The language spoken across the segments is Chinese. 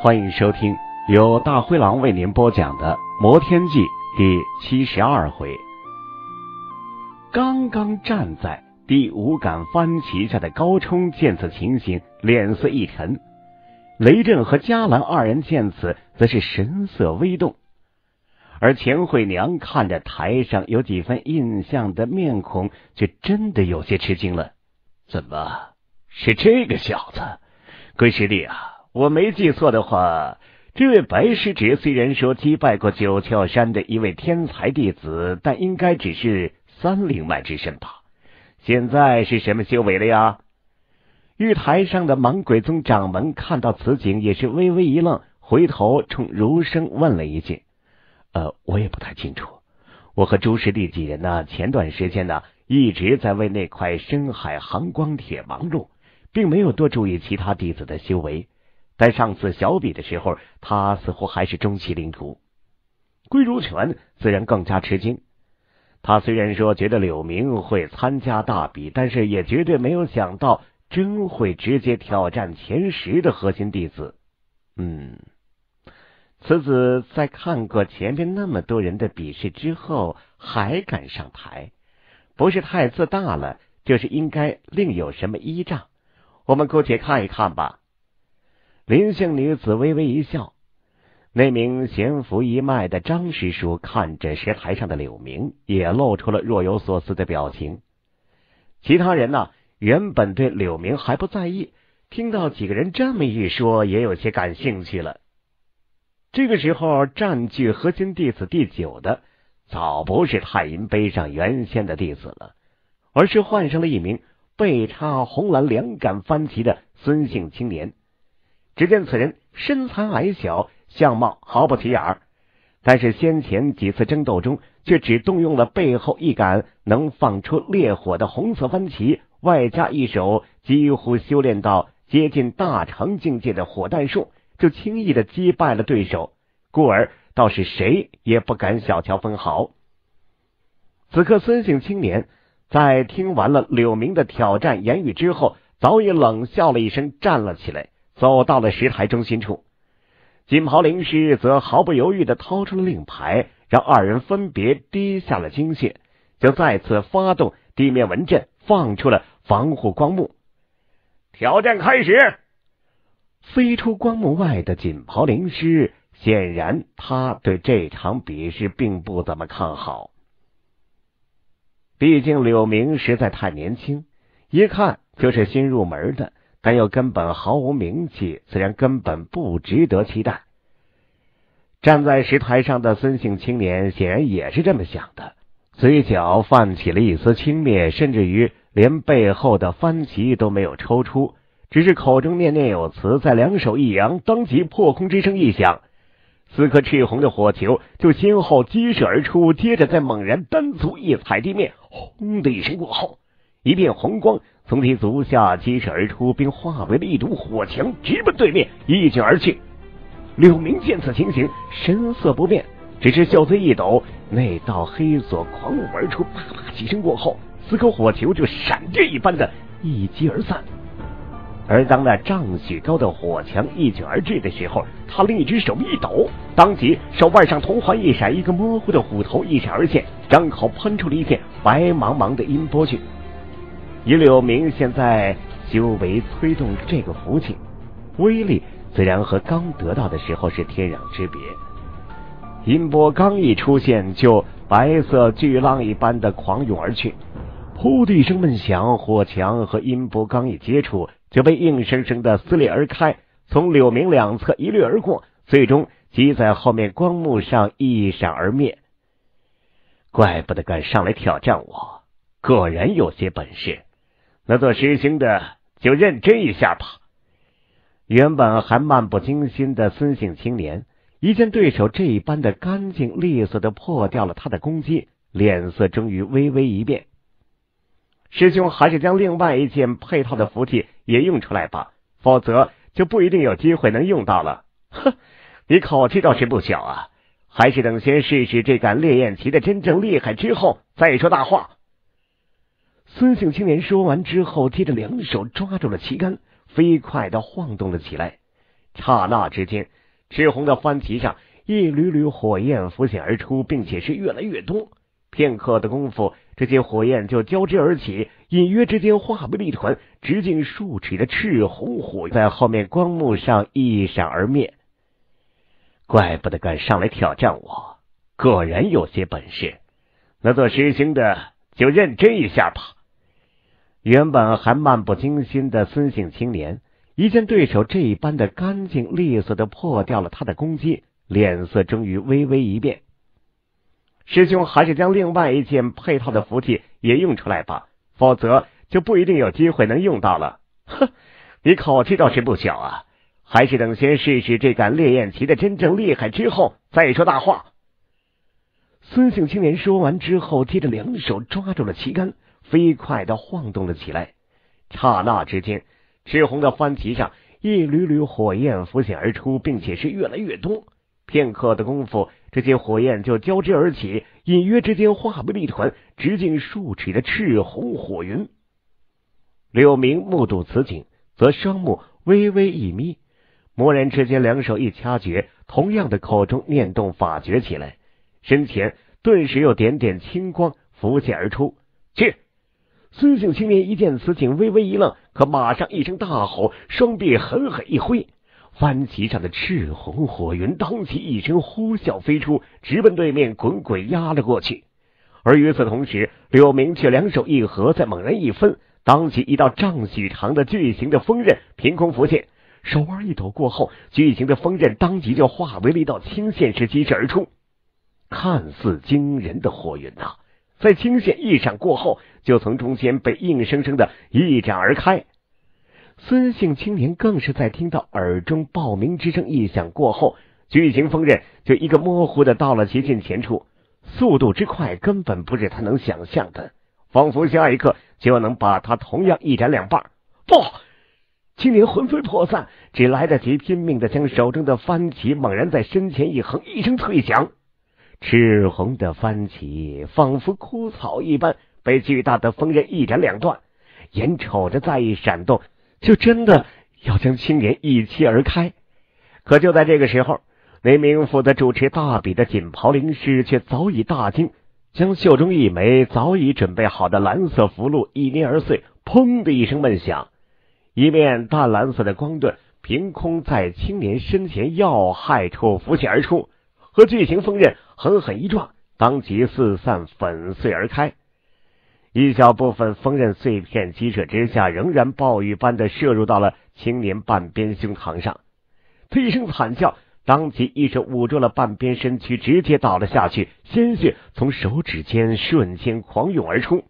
欢迎收听由大灰狼为您播讲的《魔天记》第七十二回。刚刚站在第五杆帆旗下的高冲见此情形，脸色一沉；雷震和嘉兰二人见此，则是神色微动。而钱惠娘看着台上有几分印象的面孔，却真的有些吃惊了。怎么是这个小子？龟师弟啊！我没记错的话，这位白师侄虽然说击败过九窍山的一位天才弟子，但应该只是三灵脉之身吧？现在是什么修为了呀？玉台上的莽鬼宗掌门看到此景，也是微微一愣，回头冲儒生问了一句：“呃，我也不太清楚。我和朱师弟几人呢，前段时间呢，一直在为那块深海寒光铁忙碌，并没有多注意其他弟子的修为。”在上次小比的时候，他似乎还是中期领徒。归如泉自然更加吃惊。他虽然说觉得柳明会参加大比，但是也绝对没有想到真会直接挑战前十的核心弟子。嗯，此子在看过前面那么多人的比试之后，还敢上台，不是太自大了，就是应该另有什么依仗。我们姑且看一看吧。林姓女子微微一笑，那名贤福一脉的张师叔看着石台上的柳明，也露出了若有所思的表情。其他人呢，原本对柳明还不在意，听到几个人这么一说，也有些感兴趣了。这个时候，占据核心弟子第九的，早不是太阴碑上原先的弟子了，而是换上了一名背插红蓝两杆帆旗的孙姓青年。只见此人身材矮小，相貌毫不起眼儿，但是先前几次争斗中，却只动用了背后一杆能放出烈火的红色番旗，外加一手几乎修炼到接近大成境界的火弹术，就轻易的击败了对手，故而倒是谁也不敢小瞧分毫。此刻，孙姓青年在听完了柳明的挑战言语之后，早已冷笑了一声，站了起来。走到了石台中心处，锦袍灵师则毫不犹豫的掏出了令牌，让二人分别滴下了精血，就再次发动地面纹阵，放出了防护光幕。挑战开始！飞出光幕外的锦袍灵师，显然他对这场比试并不怎么看好。毕竟柳明实在太年轻，一看就是新入门的。但又根本毫无名气，自然根本不值得期待。站在石台上的孙姓青年显然也是这么想的，嘴角泛起了一丝轻蔑，甚至于连背后的番旗都没有抽出，只是口中念念有词，在两手一扬，当即破空之声一响，四颗赤红的火球就先后激射而出，接着再猛然单足一踩地面，轰的一声过后，一片红光。从其足下激射而出，并化为了一堵火墙，直奔对面一卷而去。柳明见此情形，神色不变，只是袖子一抖，那道黑锁狂舞而出，啪啪几声过后，四颗火球就闪电一般的一击而散。而当那丈许高的火墙一卷而至的时候，他另一只手一抖，当即手腕上铜环一闪，一个模糊的虎头一闪而现，张口喷出了一片白茫茫的音波去。以柳明现在修为催动这个福气，威力自然和刚得到的时候是天壤之别。音波刚一出现，就白色巨浪一般的狂涌而去，噗的一声闷响，火墙和音波刚一接触，就被硬生生的撕裂而开，从柳明两侧一掠而过，最终击在后面光幕上一闪而灭。怪不得敢上来挑战我，果然有些本事。那做师兄的就认真一下吧。原本还漫不经心的孙姓青年，一见对手这一般的干净利索的破掉了他的攻击，脸色终于微微一变。师兄还是将另外一件配套的符器也用出来吧，否则就不一定有机会能用到了。哼，你口气倒是不小啊！还是等先试试这杆烈焰旗的真正厉害之后再说大话。孙姓青年说完之后，接着两手抓住了旗杆，飞快的晃动了起来。刹那之间，赤红的帆旗上一缕缕火焰浮现而出，并且是越来越多。片刻的功夫，这些火焰就交织而起，隐约之间化为一团直径数尺的赤红火，在后面光幕上一闪而灭。怪不得敢上来挑战我，果然有些本事。那做师兄的就认真一下吧。原本还漫不经心的孙姓青年，一见对手这一般的干净利索的破掉了他的攻击，脸色终于微微一变。师兄还是将另外一件配套的符器也用出来吧，否则就不一定有机会能用到了。哼，你口气倒是不小啊！还是等先试试这杆烈焰旗的真正厉害之后再说大话。孙姓青年说完之后，接着两手抓住了旗杆，飞快的晃动了起来。刹那之间，赤红的帆旗上一缕缕火焰浮现而出，并且是越来越多。片刻的功夫，这些火焰就交织而起，隐约之间化为了一团直径数尺的赤红火云。柳明目睹此景，则双目微微一眯，蓦然之间两手一掐诀，同样的口中念动法诀起来。身前顿时有点点青光浮现而出。去！孙姓青年一见此景，微微一愣，可马上一声大吼，双臂狠狠一挥，帆旗上的赤红火云当即一声呼啸飞出，直奔对面滚滚压了过去。而与此同时，柳明却两手一合，再猛然一分，当即一道丈许长的巨型的锋刃凭空浮现，手腕一抖过后，巨型的锋刃当即就化为了一道青线式击射而出。看似惊人的火云呐，在青线一闪过后，就从中间被硬生生的一展而开。孙姓青年更是在听到耳中报名之声一响过后，巨型锋刃就一个模糊的到了其近前处，速度之快根本不是他能想象的，仿佛下一刻就能把他同样一斩两半。不，青年魂飞魄散，只来得及拼命的将手中的番旗猛然在身前一横，一声脆响。赤红的番旗仿佛枯草一般，被巨大的锋刃一斩两断。眼瞅着再一闪动，就真的要将青年一切而开。可就在这个时候，那名负责主持大比的锦袍灵师却早已大惊，将袖中一枚早已准备好的蓝色符箓一捏而碎，砰的一声闷响，一面淡蓝色的光盾凭空在青年身前要害处浮现而出。和巨型锋刃狠狠一撞，当即四散粉碎而开。一小部分锋刃碎片击射之下，仍然暴雨般的射入到了青年半边胸膛上。他一声惨叫，当即一手捂住了半边身躯，直接倒了下去，鲜血从手指间瞬间狂涌而出。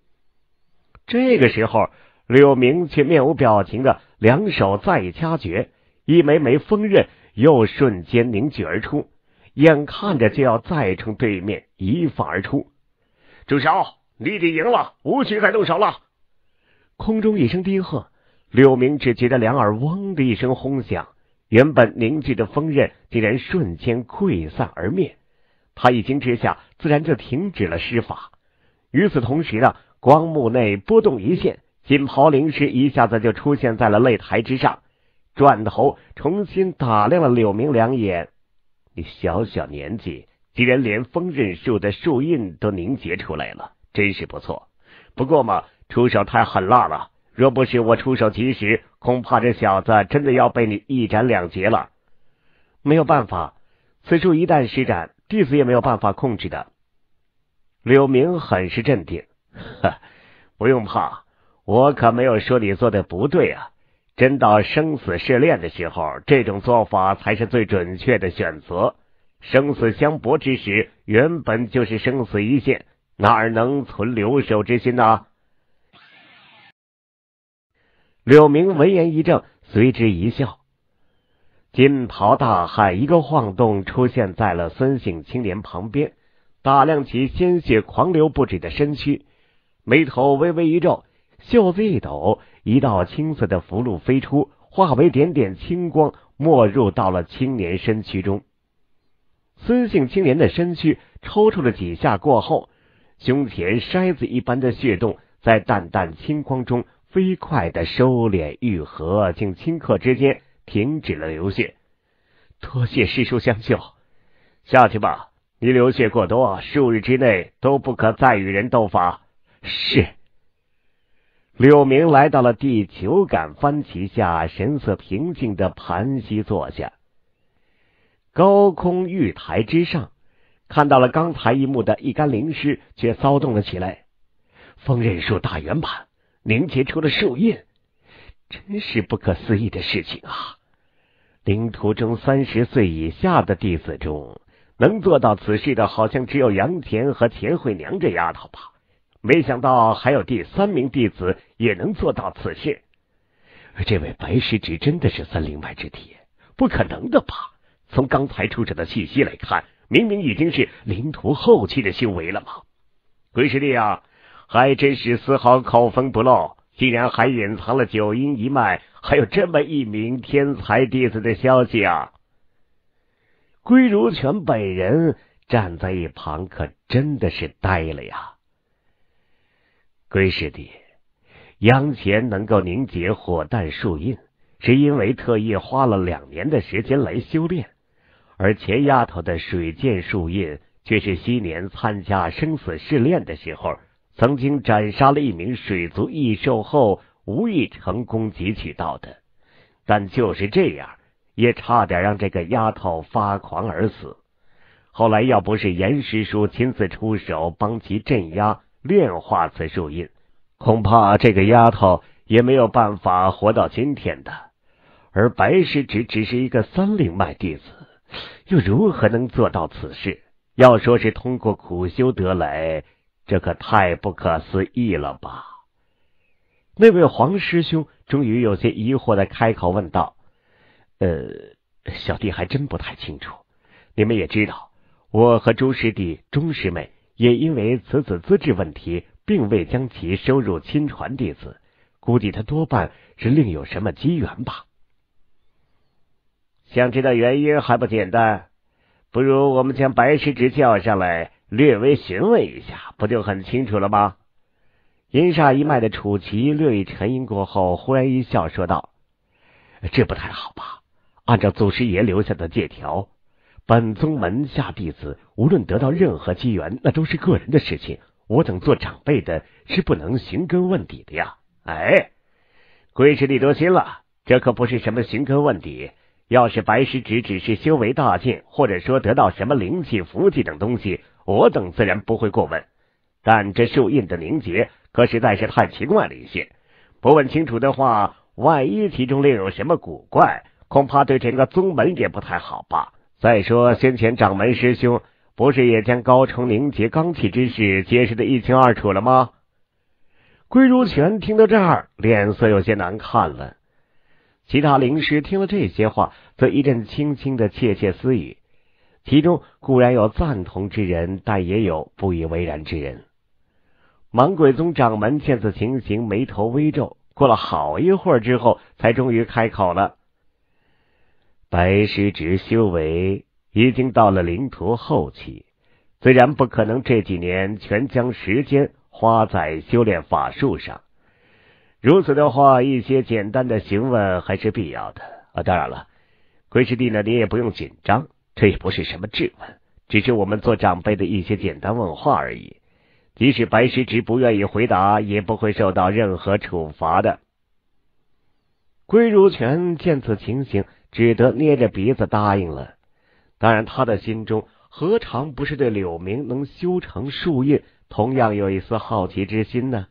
这个时候，柳明却面无表情的两手再掐诀，一枚枚锋刃又瞬间凝聚而出。眼看着就要再冲对面一放而出，住手！你已经赢了，无需再动手了。空中一声低喝，柳明只觉得两耳嗡的一声轰响，原本凝聚的锋刃竟然瞬间溃散而灭。他一惊之下，自然就停止了施法。与此同时呢，光幕内波动一现，锦袍灵师一下子就出现在了擂台之上，转头重新打量了柳明两眼。你小小年纪，竟然连风刃术的术印都凝结出来了，真是不错。不过嘛，出手太狠辣了，若不是我出手及时，恐怕这小子真的要被你一斩两截了。没有办法，此术一旦施展，弟子也没有办法控制的。柳明很是镇定，不用怕，我可没有说你做的不对啊。真到生死试炼的时候，这种做法才是最准确的选择。生死相搏之时，原本就是生死一线，哪儿能存留守之心呢？柳明闻言一怔，随之一笑。金袍大汉一个晃动，出现在了孙姓青年旁边，打量其鲜血狂流不止的身躯，眉头微微一皱，袖子一抖。一道青色的符箓飞出，化为点点青光，没入到了青年身躯中。孙姓青年的身躯抽搐了几下过后，胸前筛子一般的血洞在淡淡青光中飞快的收敛愈合，竟顷刻之间停止了流血。多谢师叔相救。下去吧，你流血过多，数日之内都不可再与人斗法。是。柳明来到了第九杆幡旗下，神色平静的盘膝坐下。高空玉台之上，看到了刚才一幕的一干灵师，却骚动了起来。风刃术大圆满，凝结出了树印，真是不可思议的事情啊！灵途中三十岁以下的弟子中，能做到此事的，好像只有杨田和田惠娘这丫头吧。没想到还有第三名弟子也能做到此事。这位白师侄真的是三灵脉之体？不可能的吧？从刚才出者的气息来看，明明已经是灵徒后期的修为了吗？鬼师弟啊，还真是丝毫口风不漏，竟然还隐藏了九阴一脉，还有这么一名天才弟子的消息啊！归如泉本人站在一旁，可真的是呆了呀。龟师弟，杨戬能够凝结火弹树印，是因为特意花了两年的时间来修炼；而钱丫头的水剑树印，却是昔年参加生死试炼的时候，曾经斩杀了一名水族异兽后，无意成功汲取到的。但就是这样，也差点让这个丫头发狂而死。后来要不是严师叔亲自出手帮其镇压。炼化此树印，恐怕这个丫头也没有办法活到今天的。而白师侄只是一个三灵脉弟子，又如何能做到此事？要说是通过苦修得来，这可太不可思议了吧？那位黄师兄终于有些疑惑的开口问道：“呃，小弟还真不太清楚。你们也知道，我和朱师弟、钟师妹。”也因为此子资质问题，并未将其收入亲传弟子，估计他多半是另有什么机缘吧。想知道原因还不简单？不如我们将白师侄叫上来，略微询问一下，不就很清楚了吗？阴煞一脉的楚奇略一沉吟过后，忽然一笑说道：“这不太好吧？按照祖师爷留下的借条。”本宗门下弟子，无论得到任何机缘，那都是个人的事情。我等做长辈的，是不能寻根问底的呀！哎，贵师弟多心了，这可不是什么寻根问底。要是白师侄只是修为大进，或者说得到什么灵气、福气等东西，我等自然不会过问。但这树印的凝结，可实在是太奇怪了一些。不问清楚的话，万一其中另有什么古怪，恐怕对整个宗门也不太好吧。再说，先前掌门师兄不是也将高冲凝结罡气之事揭示的一清二楚了吗？归如泉听到这儿，脸色有些难看了。其他灵师听了这些话，则一阵轻轻的窃窃私语，其中固然有赞同之人，但也有不以为然之人。芒鬼宗掌门见此情形，眉头微皱，过了好一会儿之后，才终于开口了。白师侄修为已经到了灵徒后期，自然不可能这几年全将时间花在修炼法术上。如此的话，一些简单的询问还是必要的啊！当然了，龟师弟呢，你也不用紧张，这也不是什么质问，只是我们做长辈的一些简单问话而已。即使白师侄不愿意回答，也不会受到任何处罚的。归如泉见此情形。只得捏着鼻子答应了。当然，他的心中何尝不是对柳明能修成树印，同样有一丝好奇之心呢？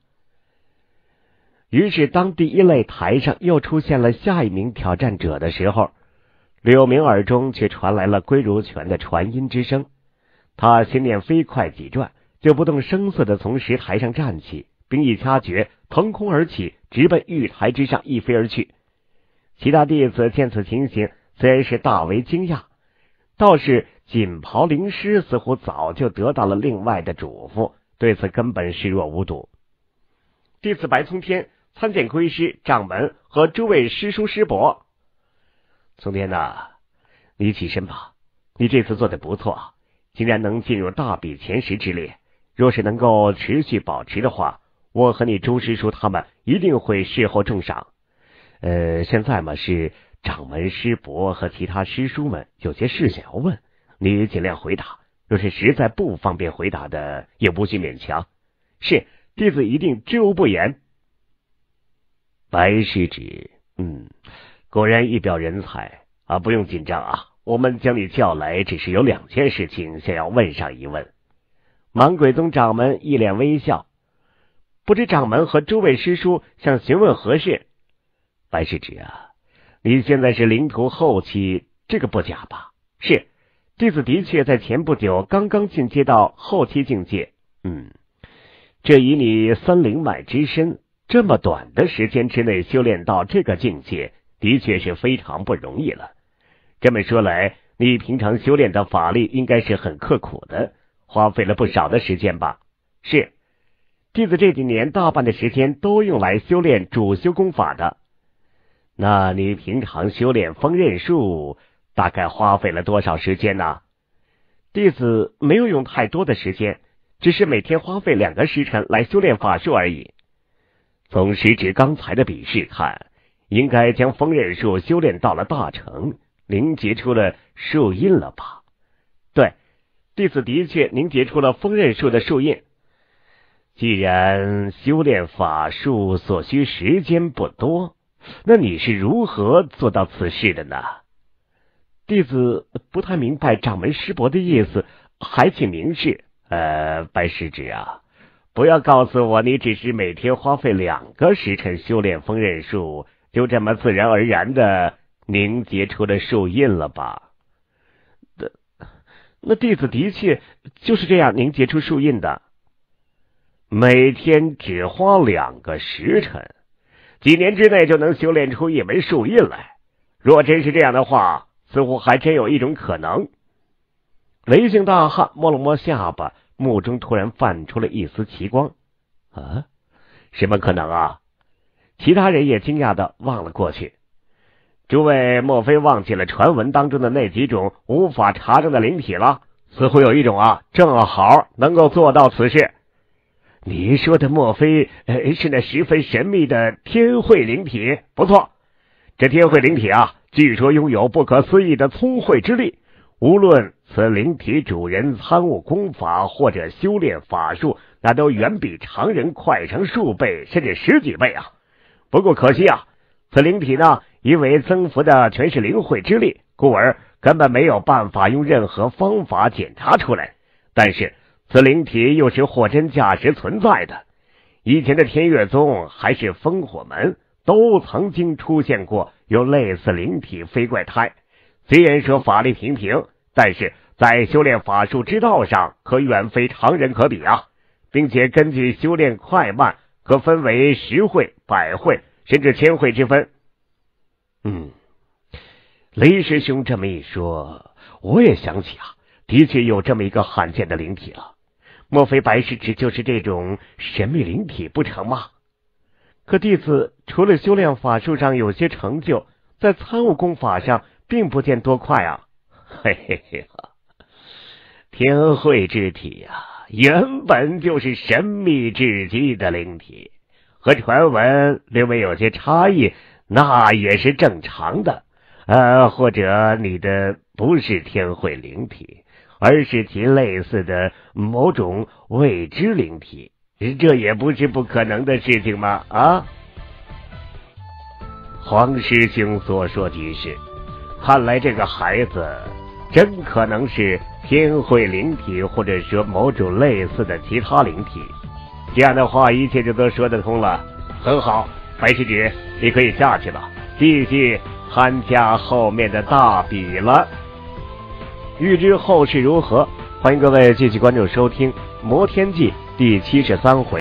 于是，当第一擂台上又出现了下一名挑战者的时候，柳明耳中却传来了归如泉的传音之声。他心念飞快几转，就不动声色的从石台上站起，并一掐诀，腾空而起，直奔玉台之上一飞而去。其他弟子见此情形，虽然是大为惊讶，倒是锦袍灵师似乎早就得到了另外的嘱咐，对此根本视若无睹。弟子白冲天参见归师、掌门和诸位师叔师伯。从天呐，你起身吧，你这次做的不错，竟然能进入大比前十之列。若是能够持续保持的话，我和你朱师叔他们一定会事后重赏。呃，现在嘛是掌门师伯和其他师叔们有些事想要问，你尽量回答。若是实在不方便回答的，也不需勉强。是，弟子一定知无不言。白师侄，嗯，果然一表人才啊！不用紧张啊，我们将你叫来，只是有两件事情想要问上一问。芒鬼宗掌门一脸微笑，不知掌门和诸位师叔想询问何事？白师侄啊，你现在是灵徒后期，这个不假吧？是。弟子的确在前不久刚刚进阶到后期境界，嗯，这以你三灵脉之身，这么短的时间之内修炼到这个境界，的确是非常不容易了。这么说来，你平常修炼的法力应该是很刻苦的，花费了不少的时间吧？是，弟子这几年大半的时间都用来修炼主修功法的。那你平常修炼锋刃术？大概花费了多少时间呢？弟子没有用太多的时间，只是每天花费两个时辰来修炼法术而已。从时指刚才的比试看，应该将锋刃术修炼到了大成，凝结出了树印了吧？对，弟子的确凝结出了锋刃术的树印。既然修炼法术所需时间不多，那你是如何做到此事的呢？弟子不太明白掌门师伯的意思，还请明示。呃，白师侄啊，不要告诉我你只是每天花费两个时辰修炼风刃术，就这么自然而然的凝结出了树印了吧？那那弟子的确就是这样凝结出树印的。每天只花两个时辰，几年之内就能修炼出一枚树印来。若真是这样的话，似乎还真有一种可能。雷姓大汉摸了摸下巴，目中突然泛出了一丝奇光。啊，什么可能啊？其他人也惊讶的望了过去。诸位莫非忘记了传闻当中的那几种无法查证的灵体了？似乎有一种啊，正好能够做到此事。你说的莫非是那十分神秘的天慧灵体？不错，这天慧灵体啊。据说拥有不可思议的聪慧之力，无论此灵体主人参悟功法或者修炼法术，那都远比常人快成数倍甚至十几倍啊！不过可惜啊，此灵体呢，因为增幅的全是灵慧之力，故而根本没有办法用任何方法检查出来。但是此灵体又是货真价实存在的，以前的天月宗还是烽火门。都曾经出现过有类似灵体飞怪胎，虽然说法力平平，但是在修炼法术之道上可远非常人可比啊！并且根据修炼快慢，可分为十会、百会甚至千会之分。嗯，雷师兄这么一说，我也想起啊，的确有这么一个罕见的灵体了。莫非白师侄就是这种神秘灵体不成吗？可弟子除了修炼法术上有些成就，在参悟功法上并不见多快啊！嘿嘿嘿，天慧之体呀，原本就是神秘至极的灵体，和传闻略微有些差异，那也是正常的。呃，或者你的不是天慧灵体，而是其类似的某种未知灵体。这也不是不可能的事情吗？啊，黄师兄所说极是，看来这个孩子真可能是天慧灵体，或者说某种类似的其他灵体。这样的话，一切就都说得通了。很好，白师姐，你可以下去了，继续参加后面的大比了。欲知后事如何，欢迎各位继续关注收听《魔天记》。第七十三回。